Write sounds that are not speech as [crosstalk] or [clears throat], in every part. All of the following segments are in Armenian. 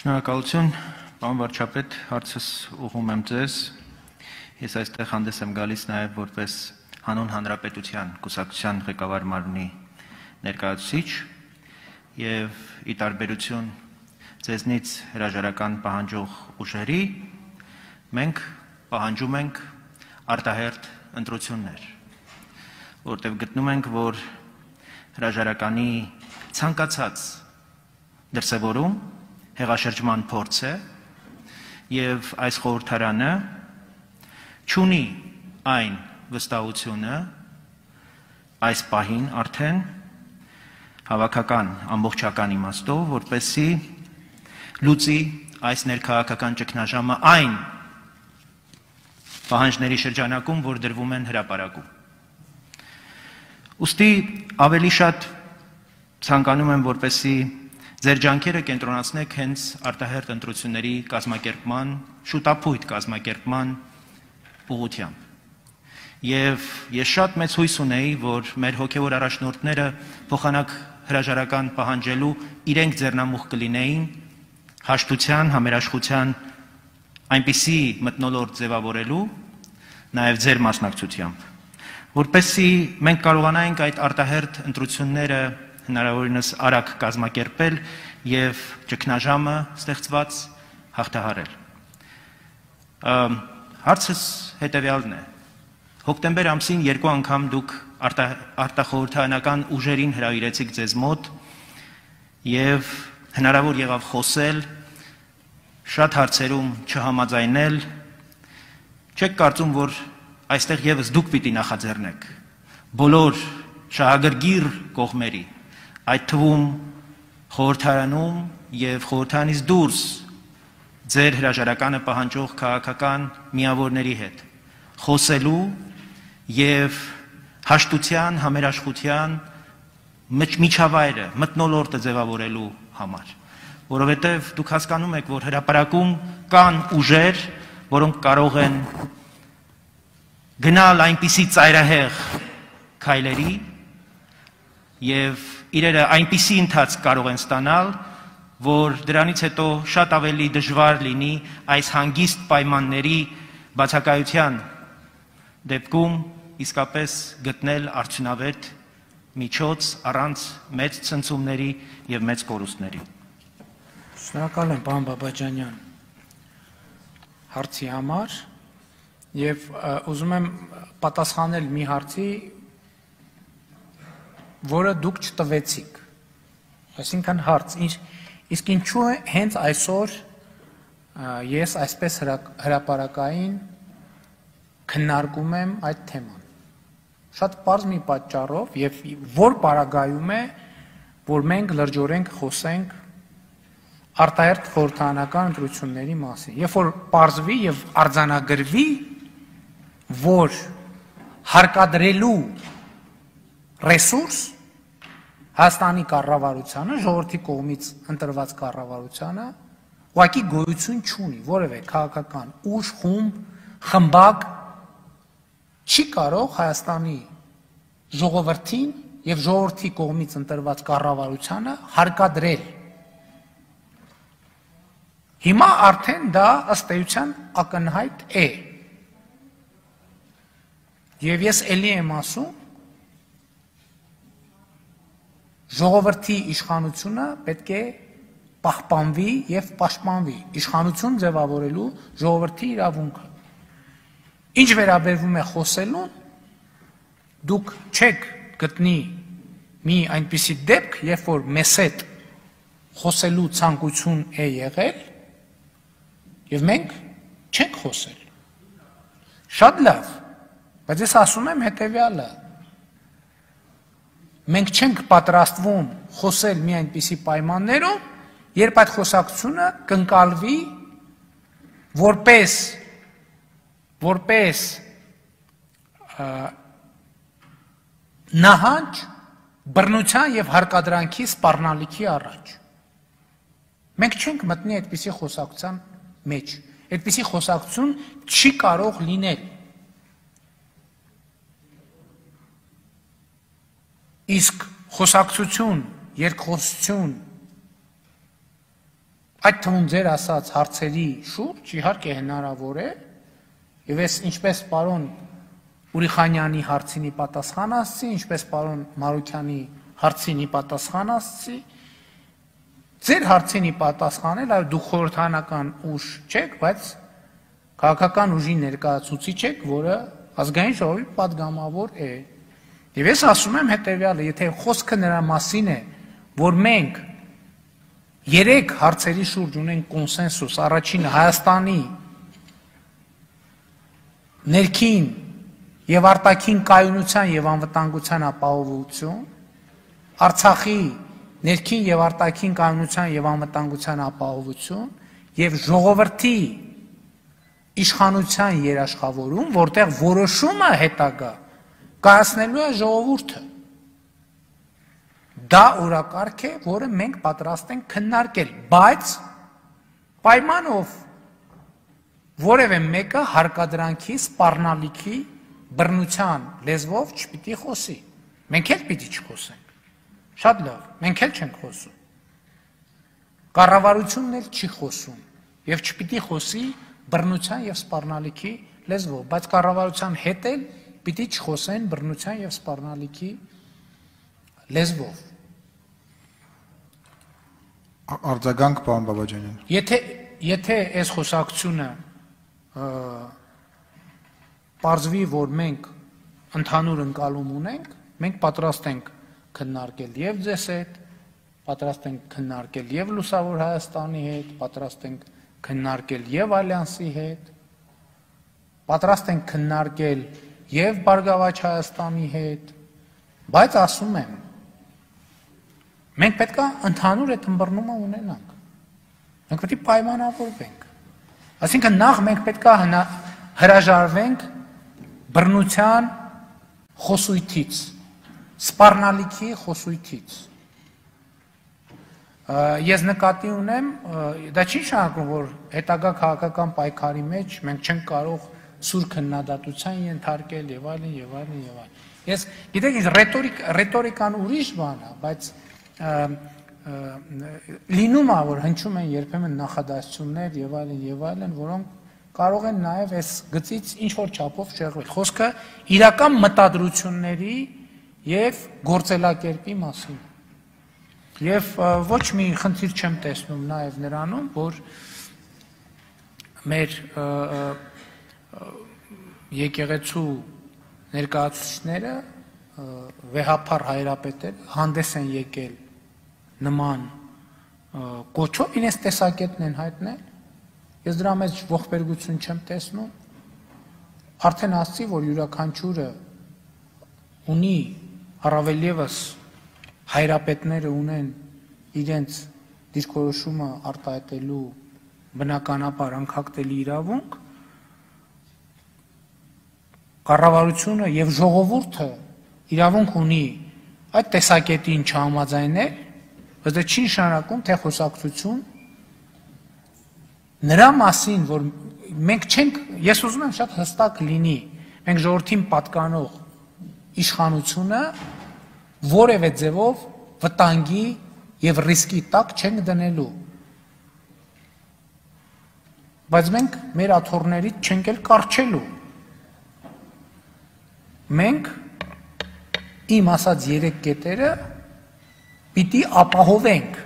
Շնորհակալություն, պարոն վարչապետ, հարցս ուղում եմ ձեզ։ Ես այստեղ հանդես եմ գալիս նաև որպես հանուն հանրապետության կուսակցության ղեկավար մարմնի ներկայացուցիչ եւ ի տարբերություն ձեզնից հրաժարական պահանջող ուժերի մենք պահանջում ենք արտահերտ ընտրություններ, որտեղ գտնում ենք, որ հրաժարականի ցանկացած դրսևորում հեղաշրջման փորձ է եւ այս խորհրդարանը ճունի այն վստահությունը այս պահին արդեն հավաքական ամբողջական իմաստով, որպեսի լուծի այս ներքաղաքական ճգնաժամը այն պահանջների շրջանակում, որ դրվում են հրաապարակում։ Ոստի ավելի շատ ցանկանում եմ, որպեսի Ձեր ջանքերը կենտրոնացնեք հենց արտահերտ ընտրությունների կազմակերպման, շուտապույտ կազմակերպման ուղղությամբ։ Եվ ես շատ մեծ հույս ունեի, որ մեր հոգևոր առաջնորդները փոխանակ հրաժարական պահանջելու իրենք ձեռնամուխ կլինեին հաշտության, համերաշխության այնպիսի մտնոլորտ ձևավորելու, նաև ձեր մասնակցությամբ, որպեսի մենք կարողանայինք այդ արտահերտ ընտրությունները հնարավորինս արագ կազմակերպել եւ ճգնաժամը ստեղծված հաղթահարել։ Հարցս հետեւյալն է։ Հոկտեմբեր ամսին երկու անգամ դուք արտա, արտախորհրդանական ուժերին հրավիրեցիք ձեզ մոտ եւ հնարավոր եղավ խոսել, շատ հարցերում չհամաձայնել։ Չեք կարծում, որ այստեղ եւս դուք պիտի նախաձեռնեք բոլոր շահագրգիռ կողմերի այդ թվում խորհրդարանում եւ խորհրդանից դուրս ձեր հրաժարականը պահանջող քաղաքական միավորների հետ խոսելու եւ հաշտության, համերաշխության միջավայրը, մտնոլորտը ձևավորելու համար, որովհետեւ դուք հասկանում եք, որ հրաապարակում կան ուժեր, որոնք կարող են գնալ այնպիսի ծայրահեղ քայլերի եւ իրերը այնպիսի ընթացք կարող են ստանալ, որ դրանից հետո շատ ավելի դժվար լինի այս հանգիստ պայմանների բացակայության դեպքում իսկապես գտնել արդյունավետ միջոց առանց մեծ ցնցումների եւ մեծ կորուստների։ Շնորհակալ եմ, պարոն Բաբաջանյան, հարցի համար եւ ուզում եմ պատասխանել մի հարցի, որը դուք չտվեցիք։ Այսինքն հարց, ինչ իսկ ինչու է հենց այսօր ես այսպես հրաապարակային քննարկում եմ այդ թեման։ Շատ པարզ մի պատճառով եւ որ պարագայում է, որ մենք լրջորենք խոսենք արտահերտ խորհրդանական ընտրությունների մասին։ Երբ որ པարզվի եւ արձանագրվի, որ հարկադրելու ռեսուրս Հայաստանի կառավարությանը, ժողովրդի կողմից ընտրված կառավարությանը ուղղակի գոյություն չունի, որևէ քաղաքական ուժ, խումբ, խմբակ չի կարող Հայաստանի ժողովրդին եւ ժողովրդի կողմից ընտրված կառավարությանը հարկադրել։ Հիմա արդեն դա ըստ էության ակնհայտ է։ Եվ ես ելի եմ ասում, ժողովրդի իշխանությունը պետք է պահպանվի եւ պաշտպանվի իշխանություն ձևավորելու ժողովրդի իրավունքը ինչ վերաբերվում է խոսելուն դուք չեք գտնի մի այնպիսի դեպք երբ որ մեզ հետ խոսելու ցանկություն է եղել եւ մենք չենք խոսել շատ լավ բայց ես ասում եմ հետեւյալը մենք չենք պատրաստվում խոսել մի այնպիսի պայմաններում, երբ այդ խոսակցությունը կընկալվի որպես որպես նահանջ բռնության եւ հարկադրանքի սպառնալիքի առաջ։ Մենք չենք մտնի այդպիսի խոսակցության մեջ։ Այդպիսի խոսակցություն չի կարող լինել։ Իսկ խոսակցություն, երկխոսություն այդ թվում ձեր ասած հարցերի շուրջ իհարկե հնարավոր է եւ ես ինչպես պարոն Ուրիխանյանի հարցինի պատասխան ասցի, ինչպես պարոն Մարուկյանի հարցինի պատասխան ասցի, ձեր հարցինի պատասխանել, այլ դու խորհրդանական ուժ չեք, բայց քաղաքական ուժի ներկայացուցիչ եք, որը ազգային ժողովի падգամավոր է։ Եվ ես ասում եմ հետեւյալը, եթե խոսքը նրա մասին է, որ մենք երեք հարցերի շուրջ ունենք կոնսենսուս, առաջինը Հայաստանի ներքին եւ արտաքին կայունության եւ անվտանգության ապահովություն, Արցախի ներքին եւ արտաքին կայունության եւ անվտանգության ապահովություն եւ ժողովրդի իշխանության երաշխավորում, որտեղ որոշումը հետագա կայացնելու է ժողովուրդը։ Դա օրակարգ է, որը մենք պատրաստ ենք քննարկել, բայց պայմանով որևէ մեկը հարկադրանքի, սպառնալիքի, բռնության լեզվով չպիտի խոսի։ Մենք էլ պիտի չխոսենք։ Շատ լավ, մենք էլ չենք խոսում։ Կառավարությունն էլ չի խոսում եւ չպիտի խոսի բռնության եւ սպառնալիքի լեզվով, բայց կառավարության հետ էլ պիտի չխոսեն բռնության եւ սպառնալիքի լեզվով։ Արձագանք պարոն Բաբաջանյան։ Եթե եթե այս խոսակցությունը Պարզվի, որ մենք ընդհանուր ընկալում ունենք, մենք պատրաստ ենք քննարկել եւ ձեզ հետ, պատրաստ ենք քննարկել եւ Լուսավոր Հայաստանի հետ, պատրաստ ենք քննարկել եւ Ալյանսի հետ, պատրաստ ենք քննարկել եւ Բարգավաճ Հայաստանի հետ, բայց ասում եմ, մենք պետք է ընդհանուր այդ ըմբռնումը ունենանք։ Մենք պետք է պայմանավորվենք։ Այսինքն նախ մենք պետք է հրաժարվենք բռնության խոսույթից, սպառնալիքի խոսույթից։ Ես նկատի ունեմ, դա չի շարունակում, որ հետագա քաղաքական պայքարի մեջ մենք չենք կարող սուր քննադատության ենթարկել եւ այլն եւ այլն եւ այլն։ Ես գիտեք, ինձ ռետորիկ ռետորիկան ուրիշ բան է, բայց լինում է որ հնչում են երբեմն նախադասություններ եւ այլն եւ այլն, որոնք կարող են նաև այս գծից ինչ որ չափով շեղվել։ Խոսքը իրական մտադրությունների եւ գործելակերպի մասին։ Եվ ոչ մի խնդիր չեմ տեսնում նաև նրանում, որ մեր եկեղեցու ներկայացուցիչները վեհապար հայրապետեր հանդես են եկել նման կոչով իրենց տեսակետն են հայտնել Ես դրա մեջ ողբերգություն չեմ տեսնում։ Արդեն ասացի, որ յուրաքանչյուրը ունի առավել եւս հայրապետները ունեն իրենց դիրքորոշումը արտահայտելու բնականաբար անկախտելի իրավունք կառավարությունը եւ ժողովուրդը իրավունք ունի այդ տեսակետին չհամաձայնել, բայց դա չի նշանակում թե խոսակցություն նրա մասին, որ մենք չենք, ես ուզում եմ շատ հստակ լինի, մենք ժողովրդին պատկանող իշխանությունը որևէ ձևով վտանգի եւ ռիսկի տակ չենք դնելու։ Բայց մենք մեր աթոռներից չենք էլ կարճելու։ Մենք իմ ասած երեք կետերը պիտի ապահովենք։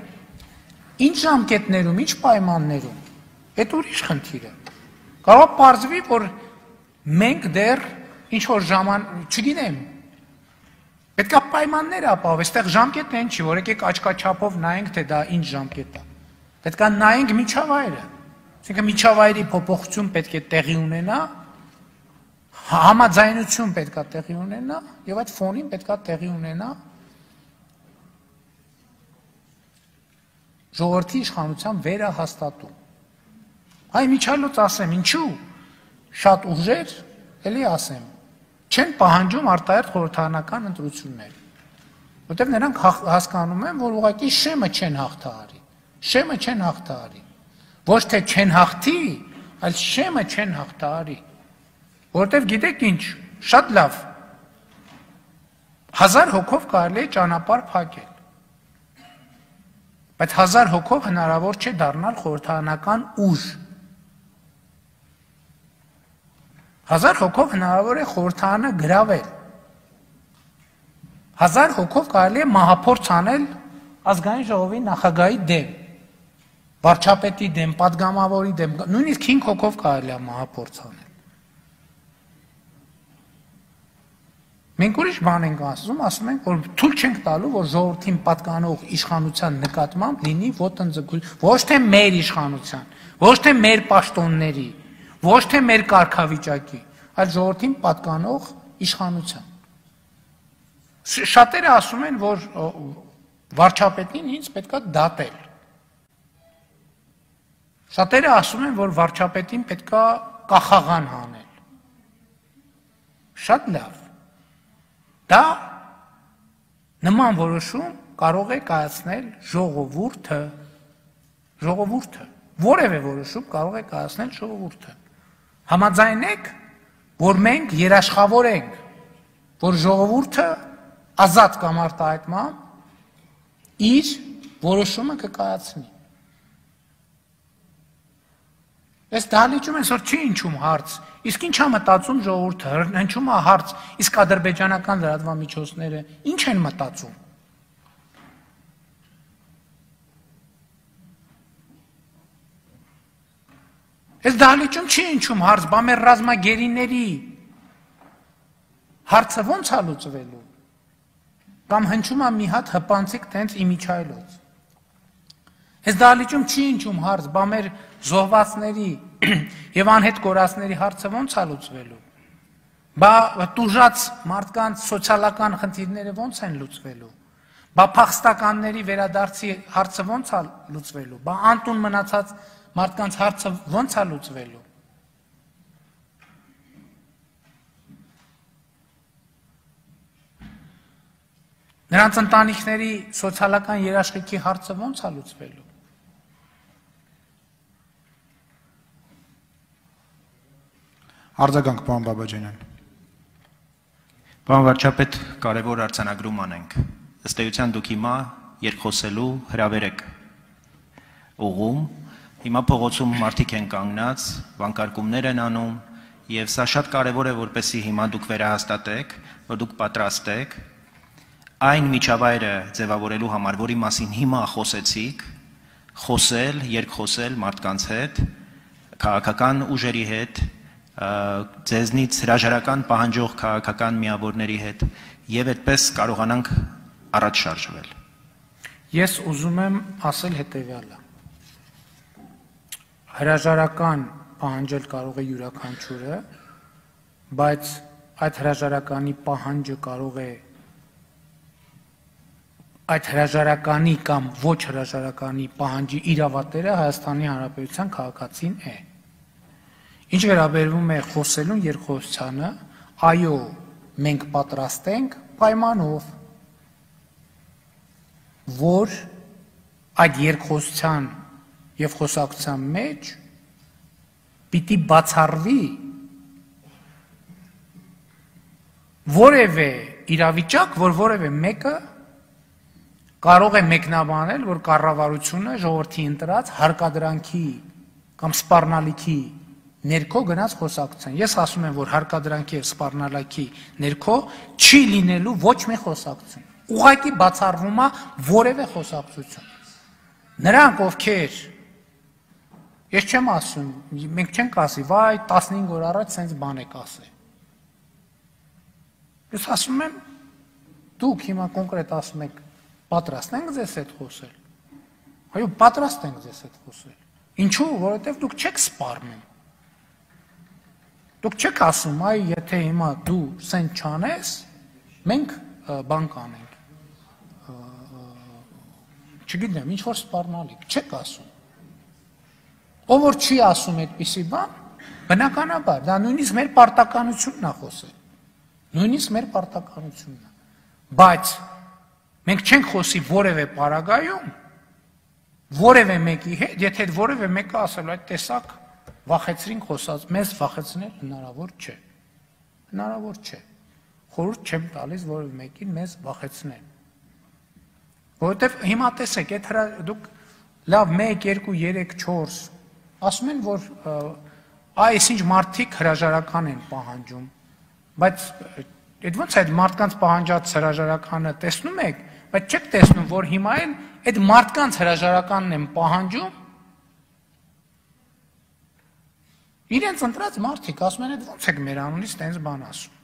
Ինչ ժամկետներում, ինչ պայմաններում Այդ ուրիշ խնդիր է։ Կարող պարզվի, որ մենք դեռ ինչ որ ժաման, չգիտեմ, պետքա պայմաններ ապահով, այստեղ ժամկետն են չի, որ եկեք աչքաչափով նայենք, թե դա ինչ ժամկետ է։ Պետքա նայենք միջավայրը։ Այսինքն միջավայրի փոփոխություն պետք է տեղի ունենա, համաձայնություն պետքա տեղի ունենա եւ այդ ֆոնին պետքա տեղի ունենա ժողովրդի իշխանության վերահաստատում Այ միջալոց ասեմ, ինչու շատ ուժեր, էլի ասեմ, չեն պահանջում արտահերտ խորհրդարանական ընտրություններ։ Որտեվ նրանք հասկանում են, որ ուղղակի շեմը չեն հաղթահարի։ Շեմը չեն հաղթահարի։ Ոչ թե չեն հաղթի, այլ շեմը չեն հաղթահարի։ Որտեվ գիտեք ինչ, շատ լավ։ Հազար հոգով կարելի է ճանապարհ փակել։ Բայց հազար հոգով հնարավոր չէ դառնալ խորհրդանական ուժ։ Հազար հոգով հնարավոր է խորհրդանը գրավել։ Հազար հոգով կարելի է մահապորց անել ազգային ժողովի նախագահի դեմ, վարչապետի դեմ, падգամավորի դեմ, նույնիսկ 5 հոգով կարելի է մահապորց անել։ Մենք ուրիշ բան ենք ասում, ասում ենք, որ թույլ չենք տալու, որ ժողովրդին պատկանող իշխանության նկատմամբ լինի ոտնձգույլ, ոչ թե մեր իշխանության, ոչ թե մեր պաշտոնների, ոչ թե մեր կարգավիճակի, այլ ժողովրդին պատկանող իշխանության։ Շատերը ասում են, որ վարչապետին ինձ պետքա դատել։ Շատերը ասում են, որ վարչապետին պետքա կախաղան հանել։ Շատ լավ Դա նման որոշում կարող է կայացնել ժողովուրդը ժողովուրդը որևէ որոշում կարող է կայացնել ժողովուրդը համաձայն եք որ մենք երաշխավոր ենք որ ժողովուրդը ազատ կամ արտահայտման իր որոշումը կկայացնի Այս դահլիճում այսօր չի ինչում հարց Իսկ ի՞նչ է մտածում ժողովուրդը, հնչում է հարց, իսկ ադրբեջանական լրատվամիջոցները ի՞նչ են մտածում։ Այս դահլիճում չի ինչում հարց, բա մեր ռազմագերիների հարցը ո՞նց է լուծվելու։ Կամ հնչում է մի հատ հպանցիկ տենց իմիջայլոց։ Այս դահլիճում չի ինչում հարց, բա մեր զոհվածների [clears throat] եւ անհետ կորածների հարցը ո՞նց է լուծվելու։ Բա տուժած մարդկանց սոցիալական խնդիրները ո՞նց են լուծվելու։ Բա փախստականների վերադարձի հարցը ո՞նց է լուծվելու։ Բա անտուն մնացած մարդկանց հարցը ո՞նց է լուծվելու։ Նրանց ընտանիքների սոցիալական երաշխիքի հարցը ո՞նց է լուծվելու։ Արձագանք պարոն Բաբաջանյան։ Պարոն վարչապետ, կարևոր արձանագրում անենք։ Ըստ էության դուք հիմա երկխոսելու հրավեր եք ուղում։ Հիմա փողոցում մարդիկ են կանգնած, վանկարկումներ են անում, եւ սա շատ կարևոր է, որպեսզի հիմա դուք վերահաստատեք, որ դուք պատրաստ եք այն միջավայրը ձևավորելու համար, որի մասին հիմա խոսեցիք, խոսել, երկխոսել մարդկանց հետ, քաղաքական ուժերի հետ, ձեզնից հրաժարական պահանջող քաղաքական միավորների հետ եւ այդպես կարողանանք առաջ շարժվել։ Ես ուզում եմ ասել հետեւյալը։ Հրաժարական պահանջել կարող է յուրաքանչյուրը, բայց այդ հրաժարականի պահանջը կարող է այդ հրաժարականի կամ ոչ հրաժարականի պահանջի իրավատերը Հայաստանի Հանրապետության քաղաքացին է։ Ինչ վերաբերվում է խոսելուն երկխոսությանը, այո, մենք պատրաստ ենք պայմանով, որ այդ երկխոսության եւ խոսակցության մեջ պիտի բացառվի որևէ իրավիճակ, որ որևէ մեկը կարող է մեկնաբանել, որ կառավարությունը ժողովրդի ընտրած հարկադրանքի կամ սպառնալիքի ներքո գնաց խոսակցության։ Ես ասում եմ, որ հարկադրանքի եւ սպառնալիքի ներքո չի լինելու ոչ մի խոսակցություն։ Ուղղակի բացառվում է որևէ խոսակցություն։ Նրանք, ովքեր Ես չեմ ասում, մենք չենք ասի, վայ 15 օր առաջ sense բան եք ասել։ Ես ասում եմ, դուք հիմա կոնկրետ ասում եք, պատրաստ ենք ձեզ հետ խոսել։ Այո, պատրաստ ենք ձեզ հետ խոսել։ Ինչու՞, որովհետև դուք չեք սպառնում։ Դուք չեք ասում, այ եթե հիմա դու սեն չանես, մենք բան կանենք։ Չգիտեմ, ինչ որ սպառնալիք, չեք ասում։ Ով որ չի ասում այդպիսի բան, բնականաբար դա նույնիսկ մեր պարտականությունն է խոսել։ Նույնիսկ մեր պարտականությունն է։ Բայց մենք չենք խոսի որևէ պարագայում որևէ մեկի հետ, եթե որևէ մեկը ասել այդ տեսակ վախեցրինք խոսած, մեզ վախեցնել հնարավոր չէ։ Հնարավոր չէ։ Խորհուրդ չեմ տալիս որևէ մեկին մեզ վախեցնել։ Որովհետև հիմա տեսեք, այդ հրա դուք լավ 1 2 3 4 ասում են որ այս ինչ մարդիկ հրաժարական են պահանջում բայց այդ ո՞նց այդ մարդկանց պահանջած հրաժարականը տեսնում եք բայց չեք տեսնում որ հիմա են այդ մարդկանց հրաժարականն են պահանջում իրենց ընտրած մարդիկ ասում են ո՞նց եք մեր անունից տենց բան ասում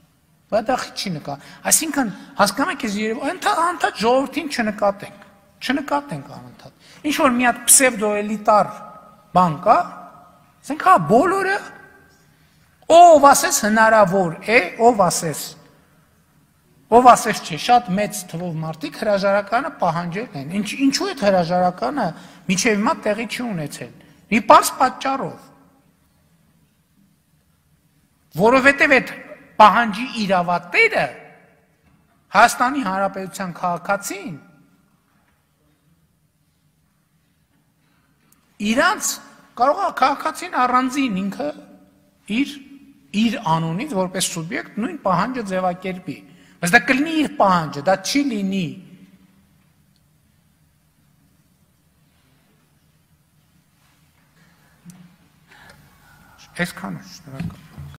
դա չի նկա։ Այսինքն հասկանում եք, ես երբ անընդհատ ժողովրդին չնկատենք, չնկատենք անընդհատ։ Ինչ որ մի հատ պսևդոէլիտար բան կա, ասենք հա բոլորը ով ասես հնարավոր է, ով ասես ով ասես չէ, շատ մեծ թվով մարդիկ հրաժարականը պահանջել են։ Ինչ ինչու է հրաժարականը միջև հիմա տեղի չի ունեցել։ Մի པարս պատճառով։ Որովհետև այդ պահանջի իրավատերը Հայաստանի Հանրապետության քաղաքացին իրանց կարող է քաղաքացին առանձին ինքը իր իր անունից որպես սուբյեկտ նույն պահանջը ձևակերպի բայց դա կլինի իր պահանջը դա չի լինի այսքանը շնորհակալ